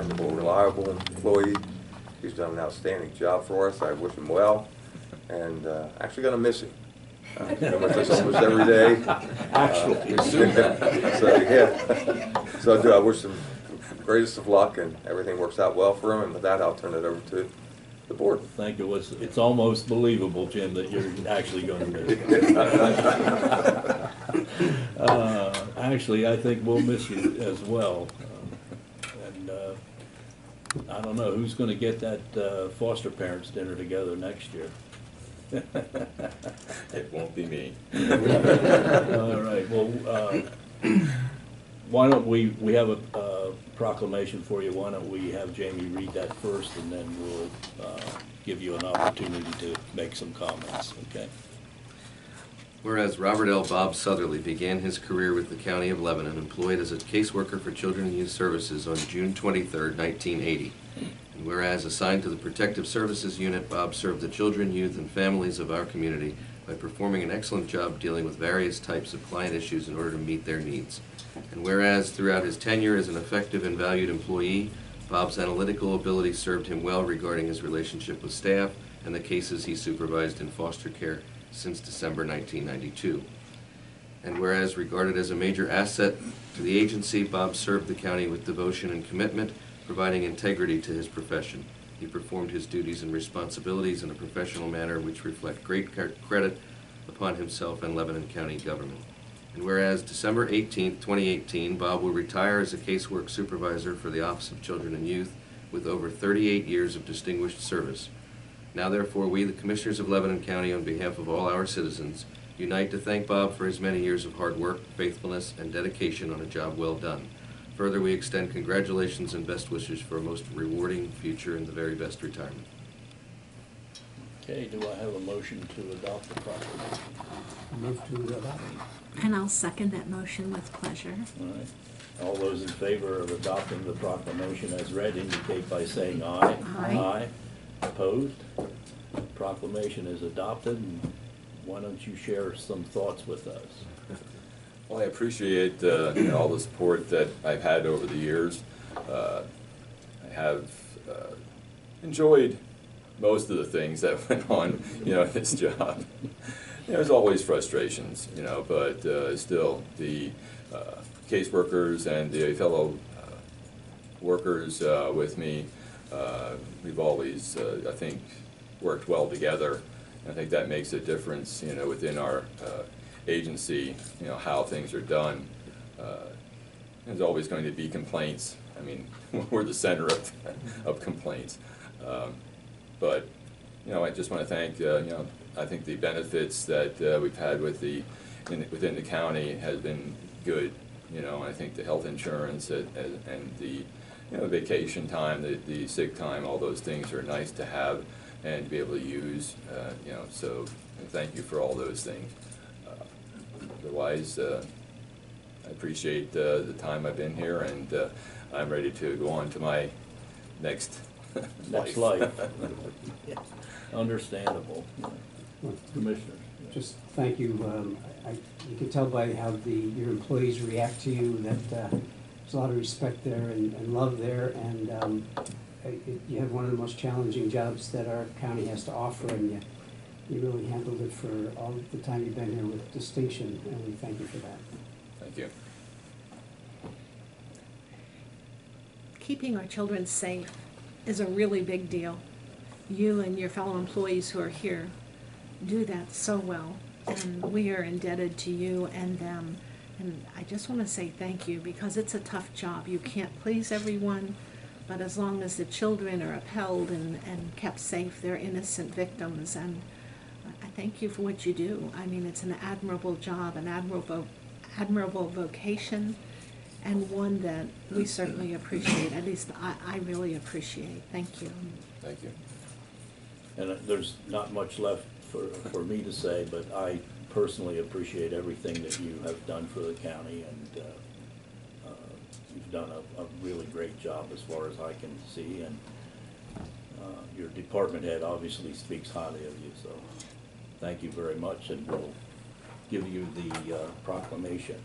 dependable, reliable employee. He's done an outstanding job for us. I wish him well, and uh, actually gonna miss him. Uh, He's with us almost every day. Actually. Uh, So, yeah. So I do, I wish him greatest of luck and everything works out well for him. And with that, I'll turn it over to the board. Thank you. It's, it's almost believable, Jim, that you're actually gonna miss. Uh, Actually, I think we'll miss you as well. Uh, I don't know, who's gonna get that uh, foster parents dinner together next year? It won't be me. All right, well, uh, why don't we, we have a uh, proclamation for you. Why don't we have Jamie read that first, and then we'll uh, give you an opportunity to make some comments, okay? Whereas Robert L. Bob Sutherly began his career with the County of Lebanon, employed as a caseworker for Children and Youth Services on June 23, 1980. And whereas assigned to the Protective Services Unit, Bob served the children, youth, and families of our community by performing an excellent job dealing with various types of client issues in order to meet their needs. And whereas throughout his tenure as an effective and valued employee, Bob's analytical ability served him well regarding his relationship with staff and the cases he supervised in foster care since December 1992. And whereas regarded as a major asset to the agency, Bob served the county with devotion and commitment, providing integrity to his profession. He performed his duties and responsibilities in a professional manner which reflect great credit upon himself and Lebanon County government. And whereas December 18, 2018, Bob will retire as a casework supervisor for the Office of Children and Youth with over 38 years of distinguished service. Now therefore, we, the Commissioners of Lebanon County, on behalf of all our citizens, unite to thank Bob for his many years of hard work, faithfulness, and dedication on a job well done. Further, we extend congratulations and best wishes for a most rewarding future and the very best retirement. Okay, do I have a motion to adopt the proclamation? Move to adopt. And I'll second that motion with pleasure. All right. All those in favor of adopting the proclamation as read indicate by saying aye. Aye. Opposed? Proclamation is adopted, and why don't you share some thoughts with us? Well, I appreciate uh, all the support that I've had over the years. Uh, I have uh, enjoyed most of the things that went on, you know, in this job. There's always frustrations, you know, but uh, still, the uh, caseworkers and the fellow uh, workers uh, with me, uh, we've always, uh, I think, worked well together. I think that makes a difference, you know, within our uh, agency, you know, how things are done. Uh, There's always going to be complaints. I mean, we're the center of, of complaints. Um, But, you know, I just want to thank, uh, you know, I think the benefits that uh, we've had with the, in- within the county has been good. You know, I think the health insurance and and- and the, you know, vacation time, the, the sick time, all those things are nice to have and to be able to use, uh, you know, so thank you for all those things. Uh, Otherwise, uh, I appreciate uh, the time I've been here, and uh, I'm ready to go on to my next Next life. Understandable. Commissioners? Just thank you. Um, I, you can tell by how the, your employees react to you that uh, there's a lot of respect there and, and love there. And um, it- it- you have one of the most challenging jobs that our county has to offer, and you, you really handled it for all the time you've been here with distinction, and we thank you for that. Thank you. Keeping our children safe is a really big deal. You and your fellow employees who are here do that so well, and we are indebted to you and them. And I just want to say thank you because it's a tough job. You can't please everyone, but as long as the children are upheld and, and kept safe, they're innocent victims. And I thank you for what you do. I mean, it's an admirable job, an admirable, admirable vocation, and one that we certainly appreciate. At least I, I really appreciate. Thank you. Thank you. And uh, there's not much left for, for me to say, but I personally appreciate everything that you have done for the county, and uh, uh, you've done a, a really great job as far as I can see, and uh, your department head obviously speaks highly of you, so thank you very much, and we'll give you the uh, proclamation.